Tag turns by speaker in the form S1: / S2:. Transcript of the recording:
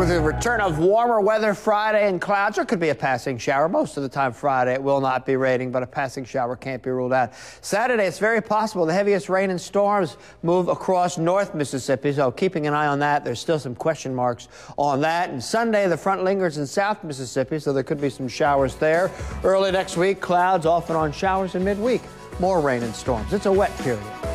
S1: With the return of warmer weather Friday and clouds, there could be a passing shower. Most of the time Friday it will not be raining, but a passing shower can't be ruled out. Saturday, it's very possible the heaviest rain and storms move across North Mississippi, so keeping an eye on that. There's still some question marks on that. And Sunday, the front lingers in South Mississippi, so there could be some showers there. Early next week, clouds off and on showers in midweek. More rain and storms. It's a wet period.